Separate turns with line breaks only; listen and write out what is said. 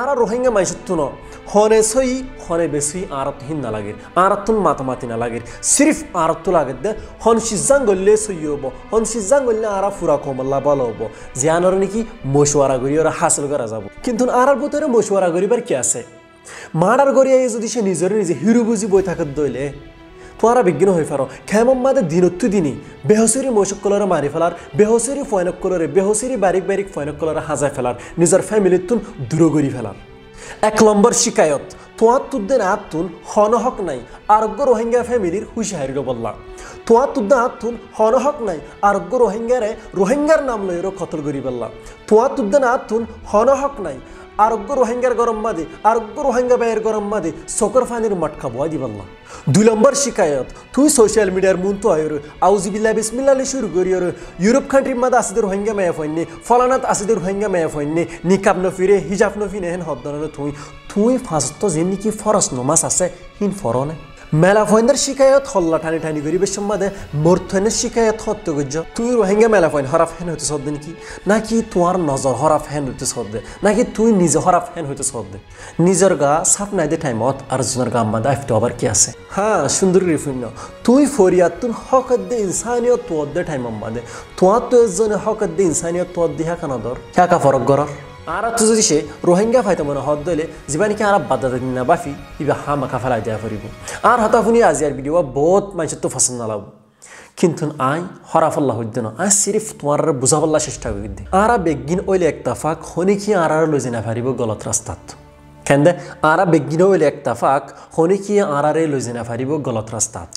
আরা রোহিঙ্গা মাইসুত্তু ন হনে সই, হনে বেশি আরত হিন না লাগে, আরতুন মাতামাতি না লাগে। সিরিফ আরতু লাগে দে হন সিজাং গল্লে সই হব হন সিজাং গল্লে আরা ফুরা কমল্লা বল হব জিয়ানর নাকি মশওয়ারা করি ওরা হাসিল করা যাব। কিন্তু আরার ভিতরে মশওয়ারা করিবার কি আছে? মারার গড়িয়ে যদি সে নিজের নিজে হিরো বুঝি বই থাকার দইলে তোরা বিজ্ঞান হয়ে ফার। মাদে দিনত্তু দিনই বেহসরি মৈশক কলরে মারি ফেলার, বেহসেরি ফয়নকলরে বেহসেরি বারিক বারিক ফয়নকলরে হাজায় ফেলার, নিজের ফ্যামিলির তুন দূর করি ফেলার। এক নম্বর শিকায়ত তোমার তুদ্দের আত্মুন হনহক নাই, আরোগ্য রোহিঙ্গা ফ্যামিলির হুশি হারিল বললা তোমার তুদ্দা আত্মুন হনহক নাই আরোগ্য রোহিঙ্গারে রোহিঙ্গার নাম লইরও কতল করি বললা তোমার তুদ্দা আত্মুন হনহক নাই আরোগ্য রোহিঙ্গার গরম মাদে আরোগ্য রোহিঙ্গা ব্যয়ের গরম মাদে সকর ফানির মটকা বয় দিবাল্লা দুই নম্বর শিকায়ত তুই সোশ্যাল মিডিয়ার মুন তো আয়র আউজিবিল্লা বিসমিল্লা শুরু করি ইউরোপ কান্ট্রির মাদে আসিদের রোহিঙ্গা মেয়া ফইনে ফলানাত আসিদের রোহিঙ্গা মেয়া ফইনে নিকাব নফিরে হিজাব নফিনে হেন হদ্দনে তুই তুই ফাঁসত যে নাকি ফরস নমাজ আছে, হিন ফরনে মেলা ফইনের শিকায়ত, হল্লা টানি করি বেশ মাদে মর্থনের শিকায়ত, হত্য গজ্য তুই রোহিঙ্গা মেলা ফইন হরাফ হেন হইতে সদ্দে নাকি? নাকি তোমার নজর হরাফ হেন হইতে সদ্দে? নাকি তুই নিজে হরাফ হেন হইতে সদ্দে? নিজের গা সাপ নাই দে টাইমত, আর জনের গা মাদে আইফতে আবার কি আছে? হ্যাঁ সুন্দর রিফুন্য তুই ফরিয়াত তুন হকত দে ইনসানিয়ত তোর দে টাইম মাদে তোমার তো এজনে হকত দে ইনসানিয়ত তোর দিহা কানাদর হ্যাঁ কা ফরক গরর? আর তো যদি সে রোহিঙ্গা ফাইতে মনে হদ দলে যিমান কি আর বাদা দিন না বাফি ইবা হা মাখা ফেলাই দেয়া ফুরিব আর হতা আজি আর ভিডিও বহুত মানুষের তো পছন্দ নালাব কিন্তু আই হরাফল্লা হইদ না আই সিরিফ তোমার বুঝাবল্লা চেষ্টা করি দে আর বেগিন ওইলে একতাফাক হনি কি আর লই না ফারিব গলত রাস্তাত কেন্দে আরা বেগিন ওইলে একতাফাক হনি কি আর লই না ফারিব গলত রাস্তাত